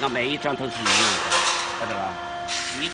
那每一张都是一样的，晓得吧？